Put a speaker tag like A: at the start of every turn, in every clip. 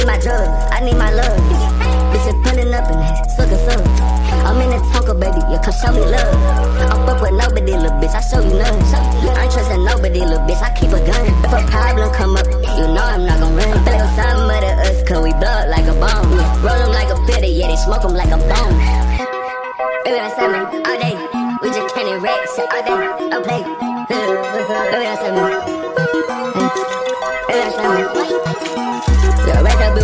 A: need my drugs, I need my love. Bitches pulling up in that sucker suck. I'm in the Tonka, baby, yeah, come show me love. I fuck with nobody, little bitch, I show you none. I ain't trusting nobody, little bitch, I keep a gun. If a problem come up, you know I'm not gon' run. Feel some of the us, cause we blow like a bomb. Roll them like a fitty, yeah, they smoke them like a bomb. Baby, that's me all day. We just candy racks all day. I play. Baby, that's me. Baby, me. Yeah, right up, we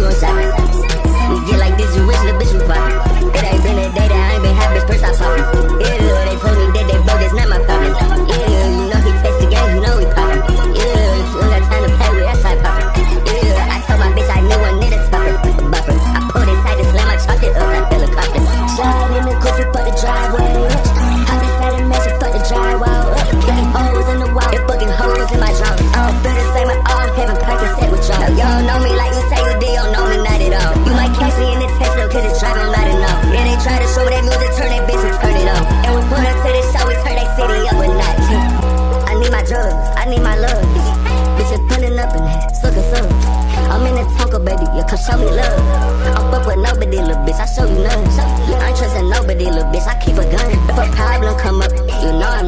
A: get like this, you drugs. I need my love. Bitch, it's pulling up and suck and suck. I'm in that Tonka, baby. Yeah, come show me love. I fuck with nobody, little bitch. I show you none. I ain't trusting nobody, little bitch. I keep a gun. If a problem come up, you know I'm